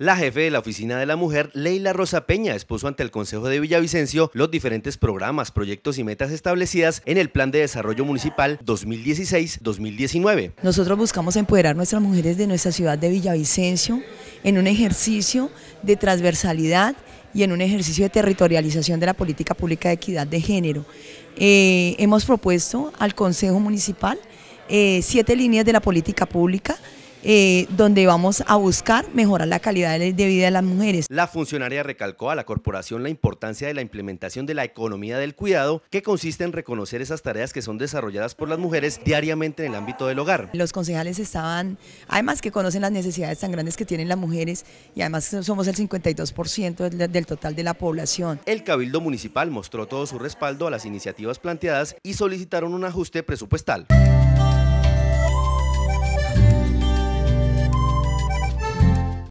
La jefe de la Oficina de la Mujer, Leila Rosa Peña, expuso ante el Consejo de Villavicencio los diferentes programas, proyectos y metas establecidas en el Plan de Desarrollo Municipal 2016-2019. Nosotros buscamos empoderar a nuestras mujeres de nuestra ciudad de Villavicencio en un ejercicio de transversalidad y en un ejercicio de territorialización de la política pública de equidad de género. Eh, hemos propuesto al Consejo Municipal eh, siete líneas de la política pública eh, donde vamos a buscar mejorar la calidad de vida de las mujeres. La funcionaria recalcó a la corporación la importancia de la implementación de la economía del cuidado, que consiste en reconocer esas tareas que son desarrolladas por las mujeres diariamente en el ámbito del hogar. Los concejales estaban, además que conocen las necesidades tan grandes que tienen las mujeres y además somos el 52% del total de la población. El Cabildo Municipal mostró todo su respaldo a las iniciativas planteadas y solicitaron un ajuste presupuestal.